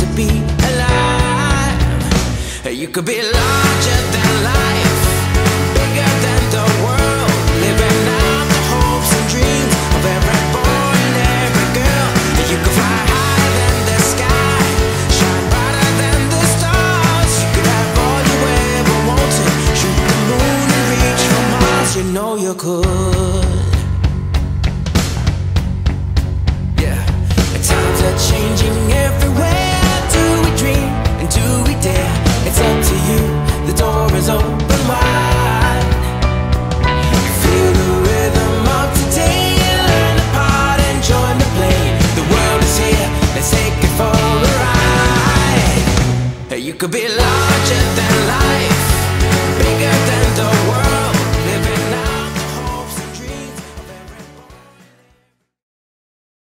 to be alive. You could be larger than life, bigger than the world, living out the hopes and dreams of every boy and every girl. You could fly higher than the sky, shine brighter than the stars. You could have all you ever wanted, shoot the moon and reach for Mars. You know you could. You could be larger than